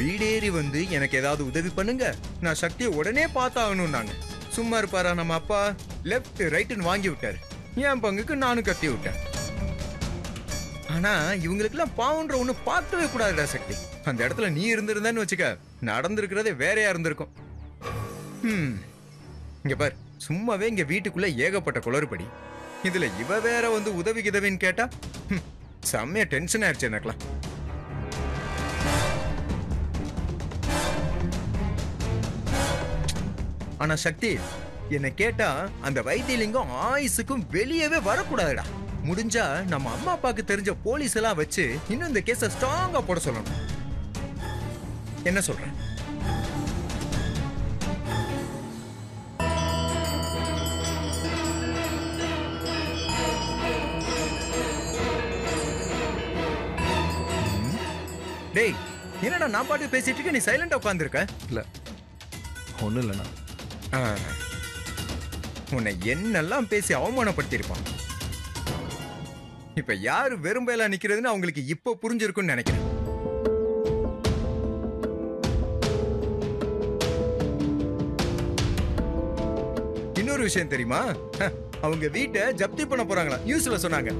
வீடேறி வந்து எனக்கு ஏதாவது உதவி பண்ணுங்க. நான் சக்தியை உடனே பார்த்தாகணும்னாங்க. சும்மா இருப்பாரா நம்ம அப்பா? லெஃப்ட் ரைட்டுன்னு வாங்கி விட்டாரு. என் பங்குக்கு நானும் கத்தி விட்டேன். ஆனா இவங்களுக்கெல்லாம் பாவன்ற ஒண்ணு பார்க்கவே கூடாதுடா சக்தி. அந்த இடத்துல நீ இருந்திருந்தேன்னு வச்சுக்க நடந்திருக்கிறதே வேறையா இருந்திருக்கும். ம் இங்க பார் சும்மாவே இங்க வீட்டுக்குள்ள ஏகப்பட்ட குளறுபடி. இதுல இவ வேற வந்து உதவி கிதவின்னு கேட்டா செம்மையா டென்ஷன் ஆயிடுச்சு எனக்குலாம் ஆனா சக்தி என்னை கேட்டா அந்த வைத்தியலிங்கம் ஆயுசுக்கும் வெளியவே வரக்கூடாதுடா. முடிஞ்சா நம்ம அம்மா அப்பாக்கு தெரிஞ்ச போலீஸ் எல்லாம் வச்சு இன்னும் இந்த கேஸ ஸ்ட்ராங்கா போட சொல்லணும். என்ன சொல்றேன் டேய் என்னடா நான் பாட்டு பேசிட்டு இருக்க? நீ சைலண்டா உட்காந்துருக்க இல்லை. ஒன்றும் இல்லைண்ணா. உன்னை என்னெல்லாம் பேசி அவமானப்படுத்தியிருப்பான்? இப்ப யாரு வெறும்பையில நிக்கிறதுன்னு அவங்களுக்கு இப்ப புரிஞ்சிருக்கும்னு நினைக்கிறேன். இன்னொரு விஷயம் தெரியுமா? அவங்க வீட்டை ஜப்தி பண்ண போறாங்களா நியூஸ்ல சொன்னாங்க.